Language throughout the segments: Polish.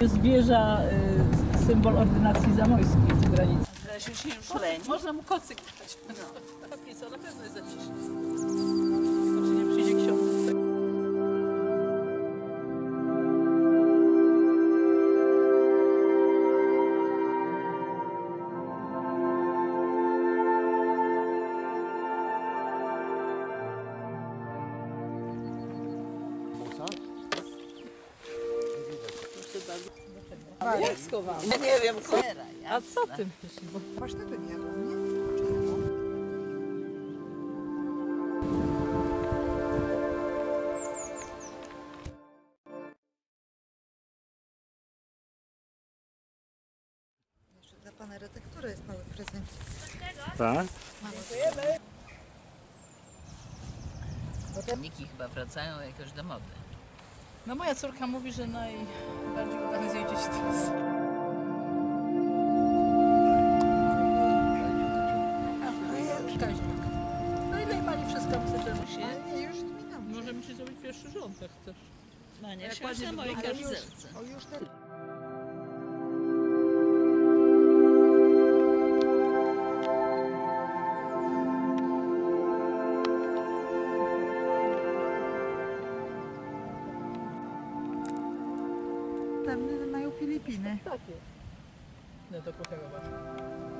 Jest wieża, y, symbol ordynacji zamojskiej w granicy. Już się już leni. Można mu kocyk dać. No. Napisał, na pewno jest zaciszny. Jak schowałam? Ja nie wiem, cholera. A co ty myślisz? Pasztetu nie jadłam, nie? Dla pana redaktora jest mały prezent. Tak? Niki chyba wracają jakoś do mody. No moja córka mówi, że najbardziej teraz. Kaźnik. No ile pani wszystko chce, że się... Możemy ci zrobić pierwszy rząd, jak chcesz. No nie, Jak ładnie na mojej wygląda. kamizelce. Już teraz. Tam mają Filipiny. No to masz.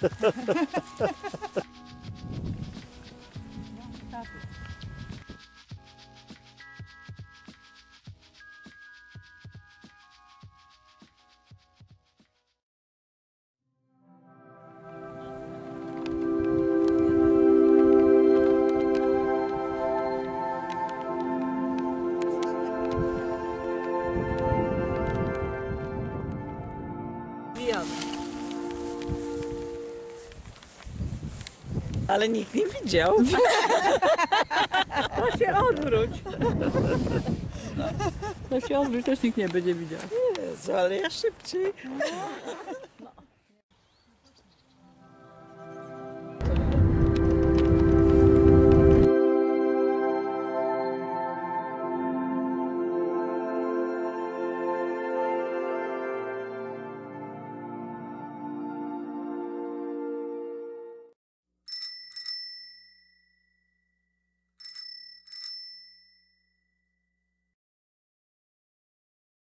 Ha ha ha ha ha! Ale nikt nie widział. To się odwróć. To się odwróć, też nikt nie będzie widział. Jezu, ale ja szybciej.